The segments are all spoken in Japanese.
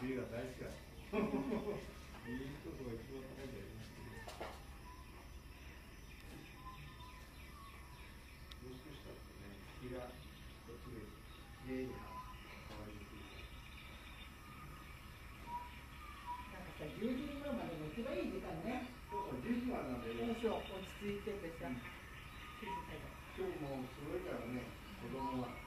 冬が大好きだ。いいとこが一番高いんだよね。もう少し経ってね。日がこっちで家に変わりにくいなんかさ、10時頃までが一番いい時間ね。そうそう10時までなんでねそうそう、落ち着いててさ。静かで今日もすごいからね子供は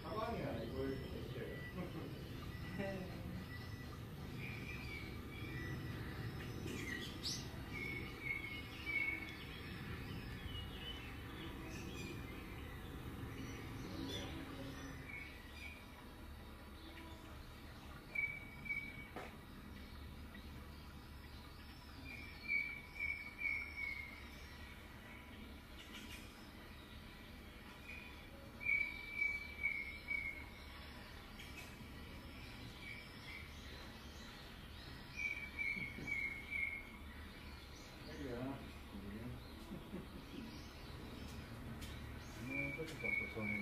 たまにはねこういうことしてるいいよなもうちょっもうも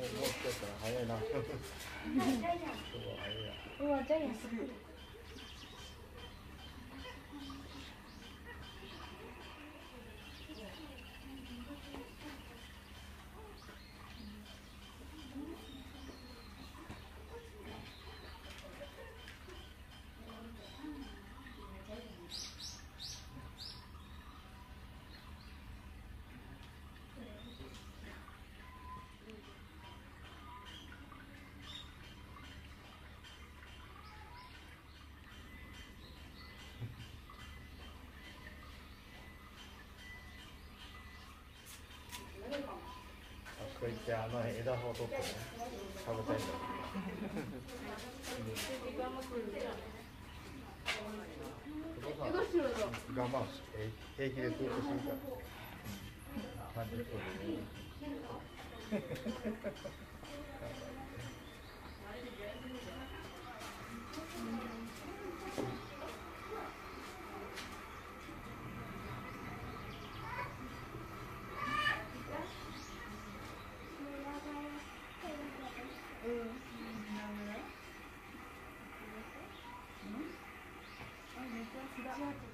うちょっと早いな。今日は早いな。うわ、ジャイアンすごい。あそこ行ってあの枝葉を取ってね食べたいんだけど。どうしよう我慢し平気でずっとするから。30分でね。お